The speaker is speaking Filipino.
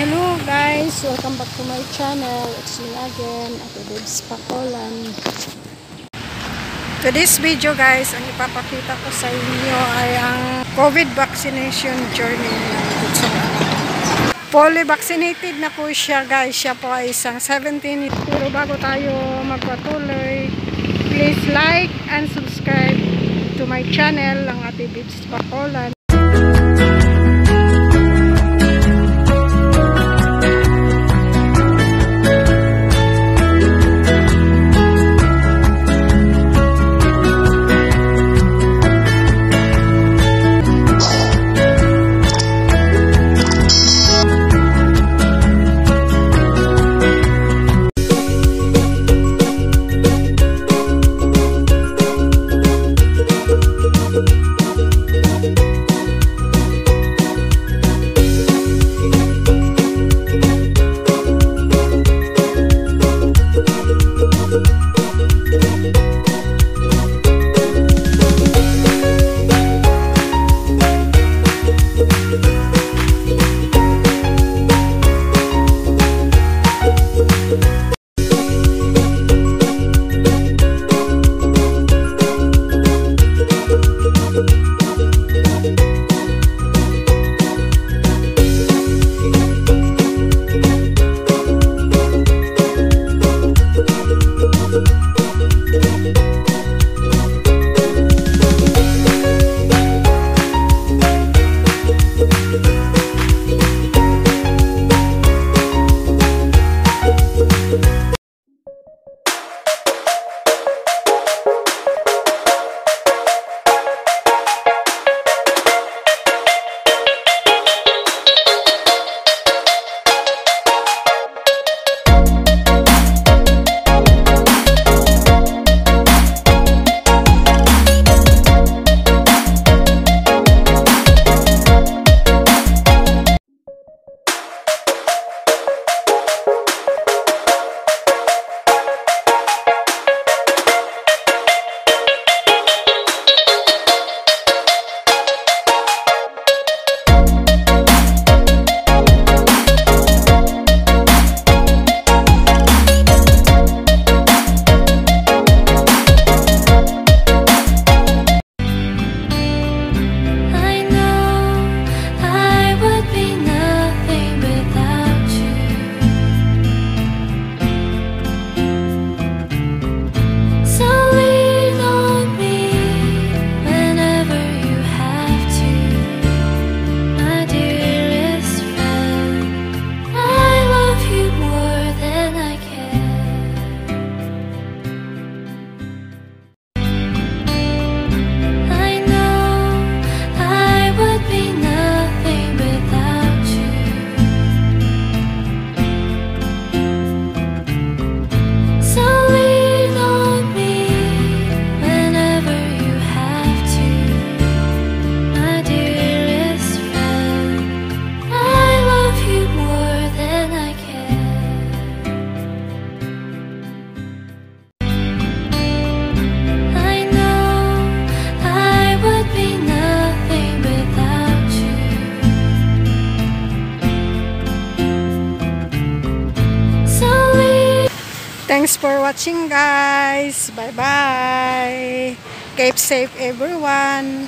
Hello guys! Welcome back to my channel. It's me again, Ate Debs Pakolan. Today's video guys, ang ipapakita ko sa inyo ay ang COVID vaccination journey ng Fully vaccinated na po siya guys. Siya po ay isang 17. Pero bago tayo magpatuloy, please like and subscribe to my channel, ang Ate Debs Pakolan. Thanks for watching guys. Bye-bye. Keep safe everyone.